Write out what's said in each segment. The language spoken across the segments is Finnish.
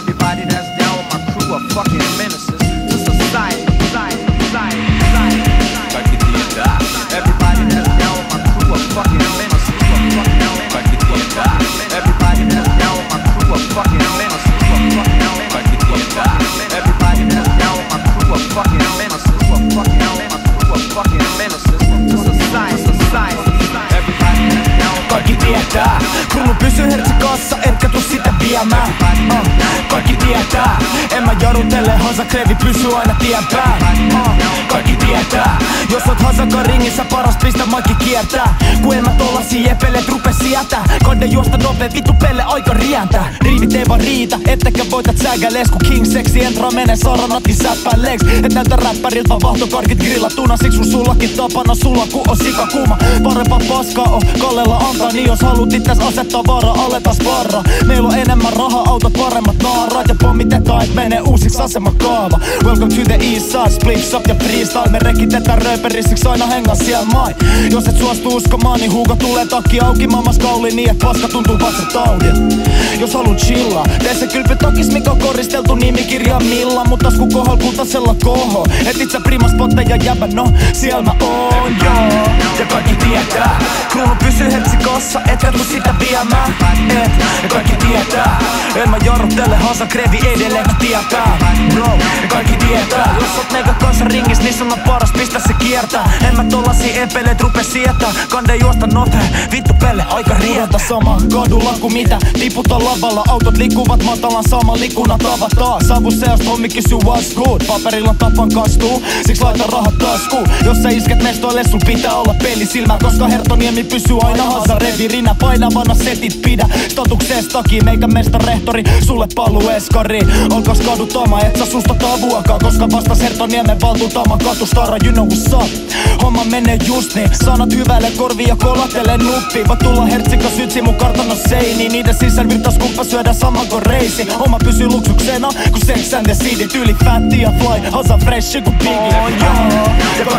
Everybody that's down with my crew are fucking menaces to society. society, society, society. Everybody that's down with my crew are fucking menaces. Everybody that's down with my crew are fucking menaces. Everybody that's down with my crew are fucking menaces. Crew are fucking menaces to society. Everybody that's down with my Kaikki tietää, kruunu pysyy hertsi kassa, etkä tuu sitä viemään tietää, en mä jarrutele, Hansa Krevi pysyy aina tien uh, Kaikki tietää, jos oot Hansakan ringissä paras pistä maikki kiertää. Kun en mä tollasi epeleet rupe sietää Kande juosta nopee, vittu pelle aika rientää. Riivit ei vaan riitä, ettekä voitat sägälees Kun King Sexi entra menee saranatti säppään legs Et näytä räppäriltä vaan vahtokarkit grillatuna Siksi sun sullakin tapana sulla ku on sika kuuma. Parempaa paskaa on Kallella antaa Niin jos haluut itses asettaa vaara, aletas varra Meillä on enemmän rahaa, et menee uusiksi asemakaava Welcome to the east side, splits up ja freestyle. Me rekitetään rööperissiksi aina hengas siellä mai. Jos et suostu uskomaan, niin huuko tulee takki auki. Mammas kauli niin, et paska tuntuu vatsataudilta Jos haluut chillaa, tee se kylpy takis, mikä on koristeltu nimikirja Milla. Mut tasku kohal kultasella koho. Et itse primas ja jäbä, no siellä mä oon, joo. Ja kaikki tietää, kruunu pysyy hetsi kassa, etkä tuu sitä viemään. Et, ja kaikki tietää, en mä jarruttele, Hansa Krevi edelleen tietää. Bro, ja kaikki tietää, jos oot nega kanssa ringis, niin sun on paras pistä se kiertää. En mä tollasi epeleet rupe sietää, kande juosta nopea, vittu pelle aika rientää sama kadulla kuin mitä, tiputa lavalla, autot liikkuvat matalan sama likuna tavataan Savu seost hommi kysyy what's good, paperilla tapan kastuu, siksi laita rahat taskuun Jos sä isket mestoille, sun pitää olla pelisilmä, koska Hertoniemi pysyy aina hasa revirinä Painavana setit pidä, statuksestakin meikä mesta rehtori, sulle pallu eskari. Olkas kadutama, et sä susta tavuakaan, koska vastas Hertoniemen valtuutama katustara, you know what's up. Homma menee just niin, sanat hyvälle korvi ja kolatele nuppi. Voit tulla hertsikas sytsi mun kartano seini. Niiden sisään virtas kumppa syödä sama kuin reisi. Oma pysyy luksuksena, kun Sex and the City. Tyyli fatti ja fly, hasa fresh kuin Biggie oh, yeah.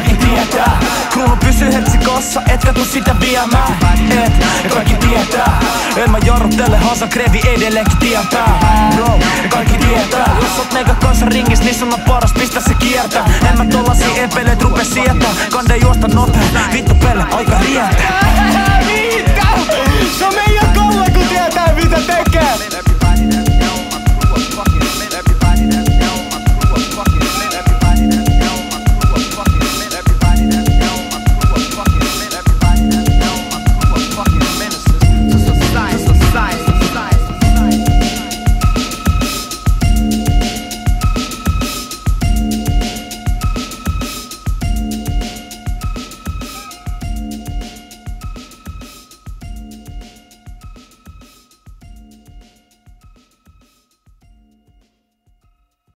Kassa, etkä tuu sitä viemään. Et, ja kaikki tietää, en mä jarruttele, hasa krevi edelleenkin tietää. Bro, ja kaikki tietää, jos oot nega kanssa ringis, niin sun on paras pistä se kiertää. En mä tollasi epeleet rupe sietää, kande juosta nopea,